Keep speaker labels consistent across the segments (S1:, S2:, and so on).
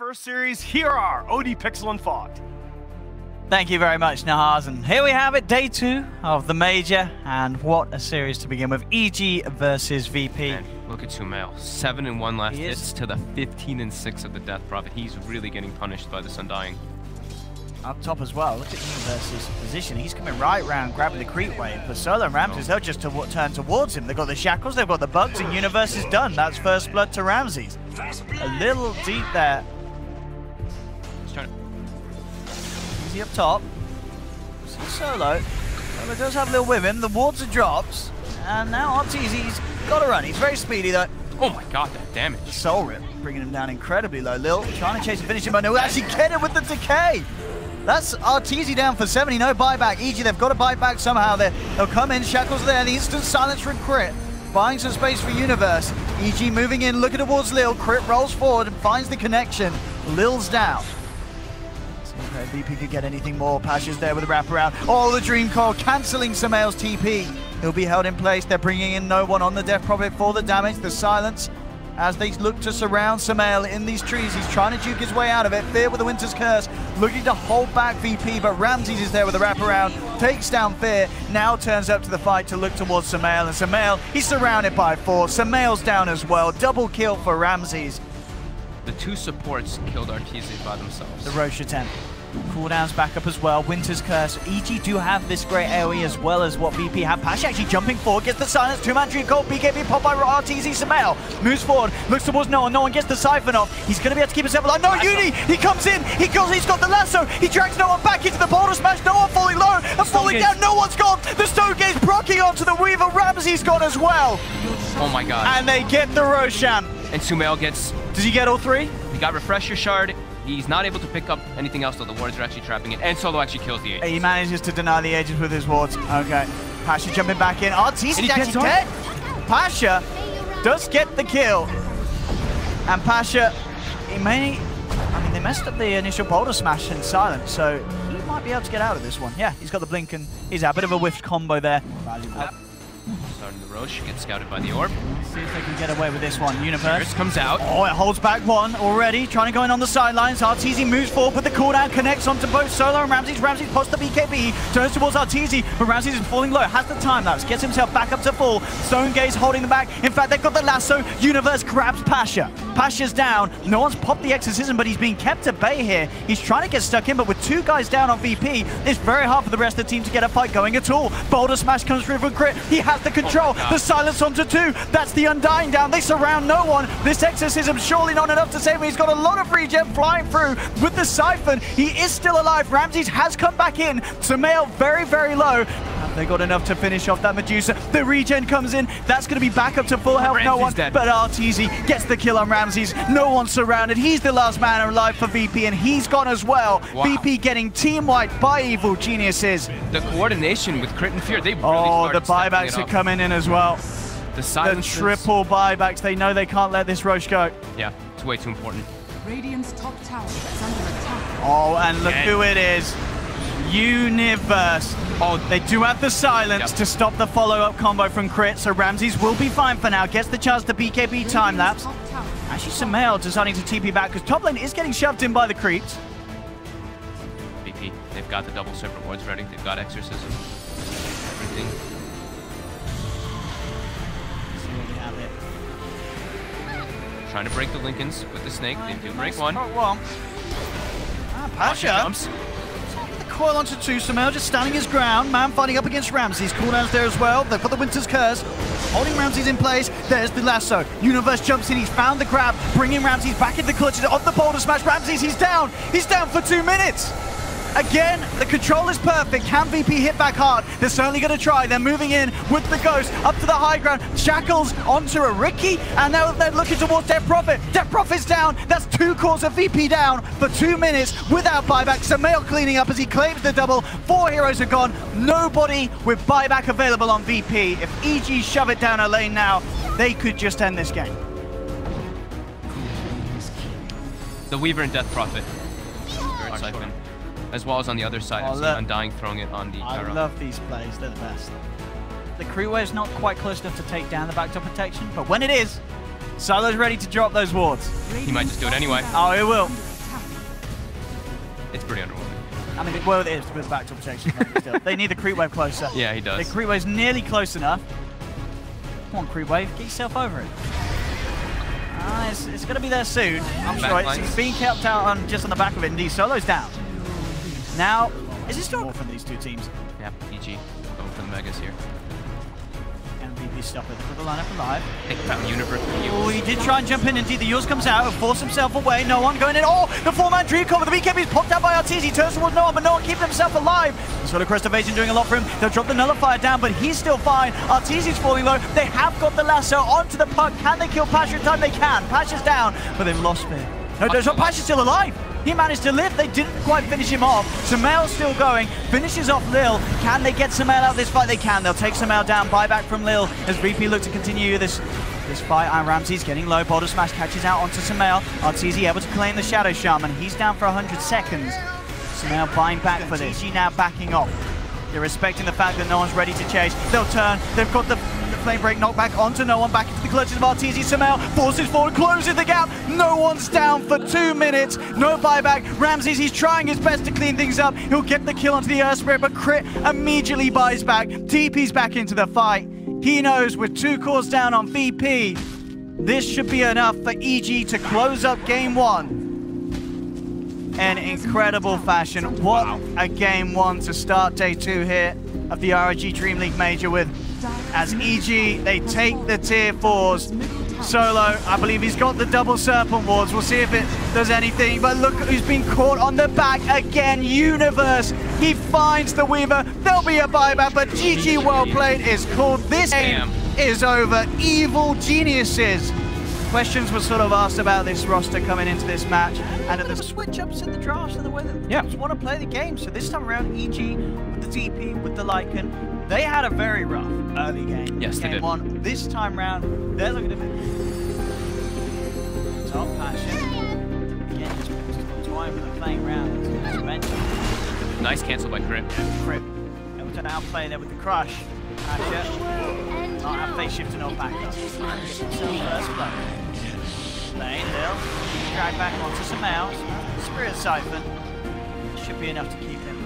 S1: first series, here are OD Pixel and Fog.
S2: Thank you very much, Nahaz. And here we have it, day two of the major. And what a series to begin with. EG versus VP.
S3: Man, look at Sumail. 7 and 1 last
S2: He is-
S3: hits to the 15 and 6 of the Death Prophet. He's really getting punished by this Undying.
S2: Up top as well. Look at Universe's position. He's coming right round, grabbing the creep wave. But Solo and Ramzes, oh. they'll just to turn towards him. They've got the shackles, they've got the bugs, and Universe is done. That's first blood to Ramzes. A little deep there. Up top. See Solo. Solo does have a little with him. The wards are dropped. And now Arteezy's got to run. He's very speedy though.
S3: Oh my god, that damage.
S2: Soul Rip, bringing him down incredibly low. Lil trying to chase and finish him, but no, actually get it with the decay. That's Arteezy down for 70, no buyback. EG, they've got to buy back somehow. They're, they'll come in, Shackles there, the instant silence from Crit. Buying some space for Universe. EG moving in, looking towards Lil. Crit rolls forward and finds the connection. Lil's down. VP could get anything more. Pasha's there with a wraparound. Oh, the Dream Coil cancelling Sumail's TP. He'll be held in place. They're bringing in no one on the Death Prophet for the damage. The silence as they look to surround Sumail in these trees. He's trying to juke his way out of it. Fear with the Winter's Curse, looking to hold back VP, but Ramzes is there with a wraparound, takes down Fear, now turns up to the fight to look towards Sumail, and Sumail, he's surrounded by four. Sumail's down as well. Double kill for Ramzes.
S3: The two supports killed Arteezy by themselves.
S2: The Rosh attempt. Cooldowns back up as well. Winter's Curse. EG do have this great AoE as well as what VP have. Pasha actually jumping forward, gets the silence. Two man dream coil. BKB pop by RTZ Sumail. Moves forward, looks towards no one. No one gets the siphon off. He's going to be able to keep himself alive. No, Uni! He comes in. He goes, he's got the lasso. He drags no one back into the boulder smash. No one falling low and falling down. No one's gone. The Stone Gaze procking onto the Weaver. Ramzes's gone as well.
S3: Oh my god.
S2: And they get the Roshan.
S3: And Sumail gets...
S2: Does he get all three?
S3: He got Refresher Shard. He's not able to pick up anything else, though. The wards are actually trapping it. And Solo actually kills the 8.
S2: He manages to deny the Aegis with his wards. Okay. Pasha jumping back in. Oh, Arteezy's
S3: And he
S2: actually
S3: gets on.
S2: dead. Pasha does get the kill. And Pasha, he may... I mean, they messed up the initial boulder smash and silence, so he might be able to get out of this one. Yeah, he's got the blink and he's out. Bit of a whiffed combo there.
S3: Starting the Rosh, gets scouted by the Orb.
S2: See if they can get away with this one. Universe.
S3: Comes out.
S2: Oh, it holds back one already. Trying to go in on the sidelines. Arteezy moves forward, but the cooldown connects onto both Solo and Ramzes. Ramzes posts the BKB, turns towards Arteezy, but Ramzes is falling low. Has the time lapse, gets himself back up to full. Stone Gaze holding them back. In fact, they've got the lasso. Universe grabs Pasha. Pasha's down. No one's popped the exorcism, but he's being kept at bay here. He's trying to get stuck in, but with two guys down on VP, it's very hard for the rest of the team to get a fight going at all. Boulder Smash comes through for Crit. He has the control.
S3: God.
S2: the silence onto two. That's the Undying down. They surround no one. This exorcism surely not enough to save him. He's got a lot of regen flying through with the Siphon. He is still alive. Ramzes has come back in. Sumail very, very low. Have they got enough to finish off that Medusa? The regen comes in. That's going to be back up to full health. no
S3: Ramzes
S2: one.
S3: dead.
S2: But Arteezy gets the kill on Ramzes. No one's surrounded. He's the last man alive for VP, and he's gone as well.
S3: Wow.
S2: VP getting team wiped by Evil Geniuses.
S3: The coordination with Crit and Fear, they really
S2: Oh, the buybacks are coming in as well.
S3: The
S2: The triple buybacks. They know they can't let this Rosh go.
S3: Yeah, it's way too important.
S4: Radiant's top tower is under attack.
S2: Oh, and look
S3: Again.
S2: who it is. Universe. Oh, they do have the silence
S3: Yep.
S2: to stop the follow-up combo from Crit, so Ramzes will be fine for now. Gets the chance to BKB time lapse.
S4: Radiant's top tower
S2: Actually, Sumail deciding to TP back because top lane is getting shoved in by the creeps.
S3: VP, they've got the double serpent wards ready. They've got Exorcism. Everything.
S2: See what we have here.
S3: Trying to break the Linkens with the snake. They do break
S2: Nice
S3: one.
S2: spot one. Ah,
S3: Pasha
S2: Pasha.
S3: jumps.
S2: The coil onto two. Sumail just standing his ground. Man fighting up against Ramzes. Cooldowns there as well. They've got the Winter's Curse. Holding Ramzes in place. There's the lasso. Universe jumps in. He's found the grab. Bringing Ramzes back into the clutches of the boulder smash. Ramzes, he's down. He's down for two minutes. Again, the control is perfect. Can VP hit back hard? They're certainly going to try. They're moving in with the Ghost up to the high ground. Shackles onto a Ricky, and now they're looking towards Death Prophet. Death Prophet's down. That's two cores of VP down for two minutes without buyback. Sumail cleaning up as he claims the double. Four heroes are gone. Nobody with buyback available on VP. If EG shove it down a lane now, they could just end this game.
S3: The Weaver and Death Prophet. As well as on the other side,
S2: Oh, look.
S3: Undying throwing it on the
S2: I
S3: Chiron.
S2: love these plays. They're the best. The crew is not quite close enough to take down the backdoor protection, but when it is, Solo's ready to drop those wards.
S3: He might just do it anyway.
S2: Oh, he will.
S3: It's pretty underwhelming.
S2: I mean, well, it is with backdoor protection. still. they need the creep wave closer.
S3: Yeah, he does.
S2: The creep wave's nearly close enough. Come on, creep wave, get yourself over it. Ah, it's, it's going to be there soon. I'm
S3: Back
S2: sure it's, it's being kept out on just on the back of it, and D solo's down. Now, is this still more from these two teams?
S3: Yeah, EG going for the megas here.
S2: Can VP stop it with the lineup alive?
S3: They found Universe for you.
S2: Oh, he did try and jump in. Indeed, the Yours comes out and force himself away. No one going in. Oh, the four-man dream cover. The BKB is popped out by Arteezy. He turns towards no one, but no one keeping himself alive. Sort of Crest Evasion doing a lot for him. They'll drop the Nullifier down, but he's still fine. Arteezy is falling low. They have got the lasso onto the puck. Can they kill Pasha in time? They can. Pasha's down, but they've lost me. No, no, no, Pasha's still alive. He managed to live. They didn't quite finish him off. Sumail's still going. Finishes off Lil. Can they get Sumail out of this fight? They can. They'll take Sumail down. Buyback from Lil as VP look to continue this this fight. And Ramzes's getting low. Boulder Smash catches out onto Sumail. Arteezy able to claim the Shadow Shaman. He's down for 100 seconds. Sumail buying back for this. EG now backing off. They're respecting the fact that no one's ready to chase. They'll turn. They've got the flame break knockback onto no one. Back into the clutches of Arteezy. Sumail forces forward, closes the gap. No one's down for two minutes. No buyback. Ramzes, he's trying his best to clean things up. He'll get the kill onto the Earth Spirit, but Crit immediately buys back. TP's back into the fight. He knows with two cores down on VP, this should be enough for EG to close up game one in incredible fashion. What a game one to start day two here of the ROG Dream League Major with as EG, they take the tier fours. Solo, I believe he's got the double serpent wards. We'll see if it does anything. But look who's been caught on the back again. Universe. He finds the Weaver. There'll be a buyback, but GG well played is called. This game is over. Evil geniuses. Questions were sort of asked about this roster coming into this match, and there were switch ups in the drafts and the way that
S3: Yeah.
S2: teams want to play the game. So this time around, EG with the DP, with the Lycan, they had a very rough early game.
S3: Yes, they did.
S2: one. This time round, they're looking to it. Top passion. Again, just, just toying with the playing round. As you mentioned,
S3: Nice cancel by Crit.
S2: Crip able to now play there with the crush. Pasha. Not have face shift and no backup. Gets first blood. Lane, Lil. Drag back onto some mouse. Spirit Siphon. Should be enough to keep him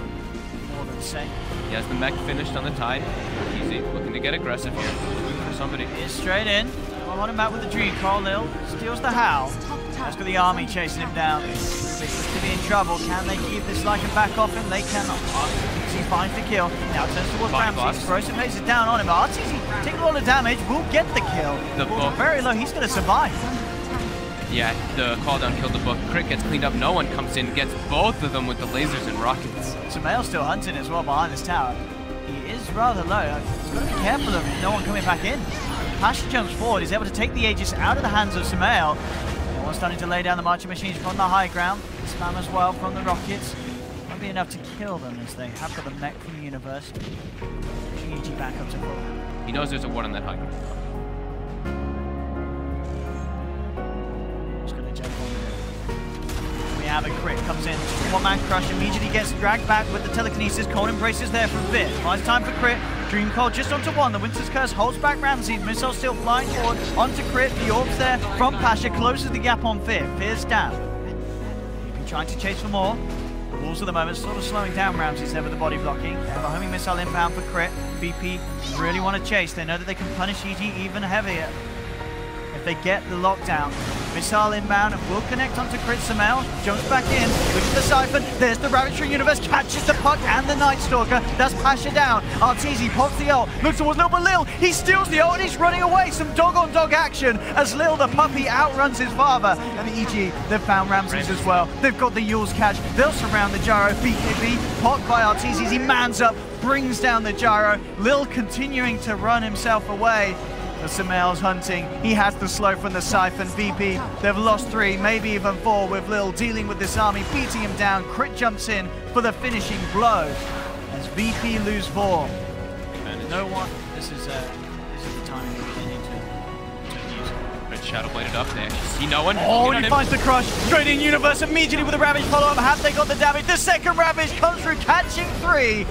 S2: more than safe.
S3: He has the mech finished on the tide. Easy. Looking to get aggressive here. Looking for somebody.
S2: Is straight in. I want him back with the Dream Coil, Lil. Steals the Howl. That's got the army chasing him down. Big to be in trouble. Can they keep this Lycan back off him? They cannot. Artsy finds the kill. Now turns towards Ramzes.
S3: boss.
S2: Explosive Haze down on him. Artsy taking a lot of damage. Will get the kill.
S3: The
S2: Balls are
S3: book.
S2: very low. He's going to survive.
S3: Yeah, the call down killed the book. Crit gets cleaned up. No one comes in, gets both of them with the lasers and rockets.
S2: Sumail's still hunting as well behind this tower. He is rather low. He's got to be careful of no one coming back in. Pasha jumps forward. He's able to take the Aegis out of the hands of Sumail. No one's starting to lay down the marching machines from the high ground. Spam as well from the rockets. Won't be enough to kill them as they have got the mech from the universe. EG back up to full.
S3: He knows there's a one on that high ground.
S2: Have a crit, comes in, one man crush, immediately gets dragged back with the telekinesis. Cold embraces there from Viv. Finds time for crit. Dream Coil just onto one. The Winter's Curse holds back Ramzes. Missile still flying forward onto crit. The orbs there from Pasha closes the gap on Fear. Fear's down. He's trying to chase for more. The Wolves at the moment sort of slowing down Ramzes's there with the body blocking. They have a homing missile inbound for crit. BP really want to chase. They know that they can punish EG even heavier if they get the lockdown. Missile inbound and will connect onto Crit Sumail. Jumps back in, pushes the Siphon. There's the Ravaging Universe, catches the puck and the Night Stalker. That's Pasha down. Arteezy pops the ult, looks towards Lil, but Lil, he steals the ult and he's running away. Some dog on dog action as Lil the puppy outruns his father. And the EG, they've found Ramzes as well. They've got the Eul's catch. They'll surround the Gyro. BKB, popped by Arteezy. He mans up, brings down the Gyro. Lil continuing to run himself away. The Sumail's hunting. He has the slow from the Siphon. VP, they've lost three, maybe even four with Lil dealing with this army, beating him down. Crit jumps in for the finishing blow as VP lose four. No one. This is uh, this is the time they need to, to use it.
S3: Crit shadow bladed up. They actually see no one.
S2: Oh, and
S3: on
S2: he
S3: him.
S2: finds the crush. Straight in Universe immediately with a Ravage follow-up. Have they got the damage? The second Ravage comes through, catching three.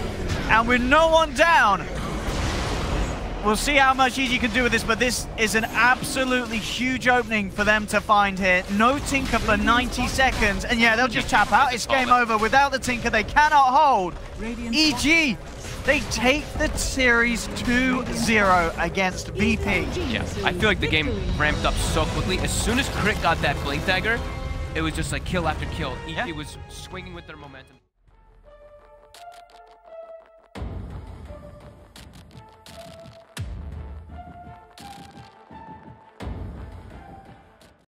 S2: And with no one down, We'll see how much EG can do with this, but this is an absolutely huge opening for them to find here. No Tinker for 90 seconds, and yeah, they'll just tap out. It's game over. Without the Tinker, they cannot hold. EG, they take the series 2-0 against VP.
S3: Yeah, I feel like the game ramped up so quickly. As soon as Crit got that Blink Dagger, it was just like kill after kill. EP
S2: Yeah.
S3: was swinging with their momentum.